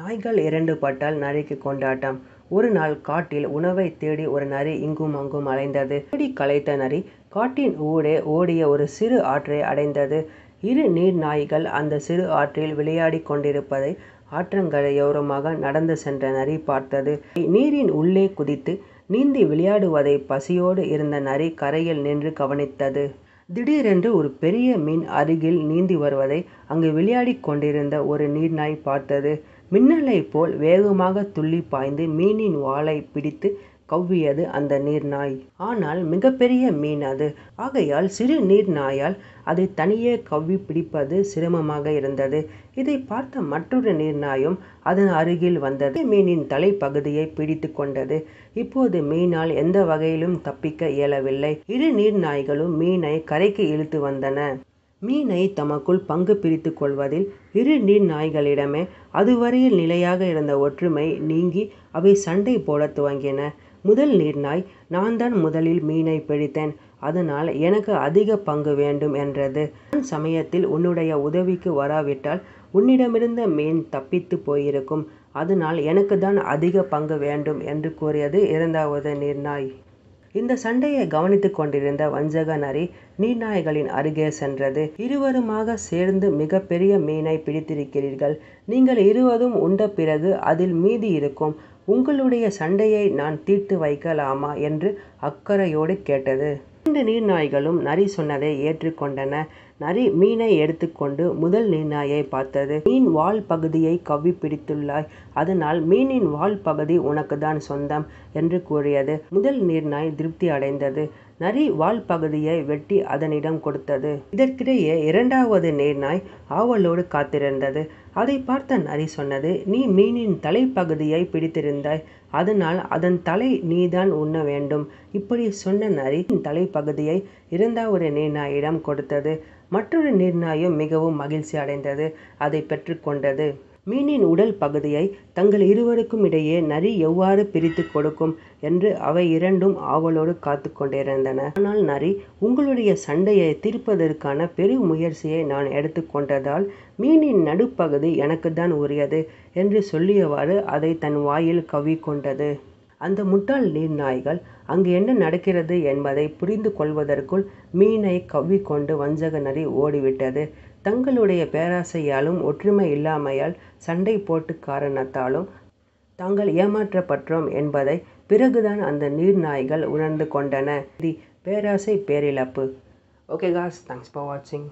நாய்கள் இரண்டு பட்டால் நரிக்கு கொண்டாட்டம். ஒரு நாள் காட்டில் உணவை தேடி ஒரு நரி இங்கும் அங்கும் அலைந்தது. தேடி களைத்த நரி காட்டின் ஊடே ஓடிய ஒரு சிறு ஆற்றை அடைந்தது. இரு நீர் நாய்கள் அந்த சிறு ஆற்றில் விளையாடி கொண்டிருப்பதை ஆற்றங்கரையோரமாக நடந்து சென்ற நரி பார்த்தது. நீரின் உள்ளே குதித்து நீந்தி விளையாடுவதை பசியோடு இருந்த நரி கரையில் நின்று கவனித்தது. திடீரென்று ஒரு பெரிய மீன் அருகில் நீந்தி வருவதை அங்கு விளையாடி கொண்டிருந்த ஒரு நீர்நாய் பார்த்தது. மின்னலைப் போல் வேகமாக துள்ளி பாய்ந்து மீனின் வாலை பிடித்து கவ்வியது அந்த நீர்நாய். ஆனால் மிகப்பெரிய மீன் அது. ஆகையால் சிறு நீர்நாயால் அதை தனியே கவ்வி பிடிப்பது சிரமமாக இருந்தது. இதை பார்த்த மற்றொரு நீர்நாயும் அதன் அருகில் வந்தது. மீனின் தலைப்பகுதியை பிடித்து கொண்டது. இப்போது மீனால் எந்த வகையிலும் தப்பிக்க இயலவில்லை. இரு நீர்நாய்களும் மீனை கரைக்கு இழுத்து வந்தன. மீனை தமக்குள் பங்கு பிரித்து கொள்வதில் இரு நீர் நாய்களிடமே அதுவரையில் நிலையாக இருந்த ஒற்றுமை நீங்கி அவை சண்டை போடத் துவங்கின. முதல் நீர்நாய் நான் தான் முதலில் மீனை பிடித்தேன். அதனால் எனக்கு அதிக பங்கு வேண்டும் என்றது. சமயத்தில் உன்னுடைய உதவிக்கு வராவிட்டால் உன்னிடமிருந்த மீன் தப்பித்து போயிருக்கும். அதனால் எனக்கு தான் அதிக பங்கு வேண்டும் என்று கூறியது இரண்டாவது நீர்நாய் இந்த சண்டையை கவனித்துக் கொண்டிருந்த வஞ்சக நரி நீர்நாய்களின் அருகே சென்றது. இருவருமாக சேர்ந்து மிகப்பெரிய மீனை பிடித்திருக்கிறீர்கள். நீங்கள் இருவரும் உண்ட பிறகு அதில் மீதி இருக்கும் உங்களுடைய சண்டையை நான் தீர்த்து வைக்கலாமா என்று அக்கறையோடு கேட்டது. இரண்டு நீர்நாய்களும் நரி சொன்னதை ஏற்றுக்கொண்டன. நரி மீனை எடுத்துக்கொண்டு முதல் நீர்நாயை பார்த்தது. மீன் வால் பகுதியை கவ்வி பிடித்துள்ளாய். அதனால் மீனின் வால் பகுதி உனக்கு தான் சொந்தம் என்று கூறியது. முதல் நீர்நாய் திருப்தி அடைந்தது. நரி வால் பகுதியை வெட்டி அதனிடம் கொடுத்தது. இதற்கிடையே இரண்டாவது நீர்நாய் ஆவலோடு காத்திருந்தது. அதை பார்த்த நரி சொன்னது நீ மீனின் தலைப்பகுதியை பிடித்திருந்தாய். அதனால் அதன் தலை நீதான் உண்ண வேண்டும். இப்படி சொன்ன நரி தலைப்பகுதியை இரண்டாவது நீர்நாயிடம் கொடுத்தது. மற்றொரு நீர்நாயும் மிகவும் மகிழ்ச்சி அடைந்தது. அதை பெற்றுக்கொண்டது மீனின் உடல் பகுதியை தங்கள் இருவருக்கும் இடையே நரி எவ்வாறு பிரித்து கொடுக்கும் என்று அவை இரண்டும் ஆவலோடு காத்து கொண்டிருந்தன. ஆனால் நரி உங்களுடைய சண்டையை தீர்ப்பதற்கான பெரு முயற்சியை நான் எடுத்துக்கொண்டதால் மீனின் நடுப்பகுதி எனக்கு தான் உரியது என்று சொல்லியவாறு அதை தன் வாயில் கவ்விக்கொண்டது அந்த முட்டாள் நீர்நாய்கள் அங்கு என்ன நடக்கிறது என்பதை புரிந்து கொள்வதற்குள் மீனை கவ்விக்கொண்டு வஞ்சக நரி ஓடிவிட்டது. தங்களுடைய பேராசையாலும் ஒற்றுமை இல்லாமையால் சண்டை போட்டு காரணத்தாலும் தாங்கள் ஏமாற்றப்பட்டோம் என்பதை பிறகுதான் அந்த நீர்நாய்கள் உணர்ந்து கொண்டன. தி பேராசை பேரிழப்பு. ஓகே காஸ் தேங்க்ஸ் ஃபார் வாட்சிங்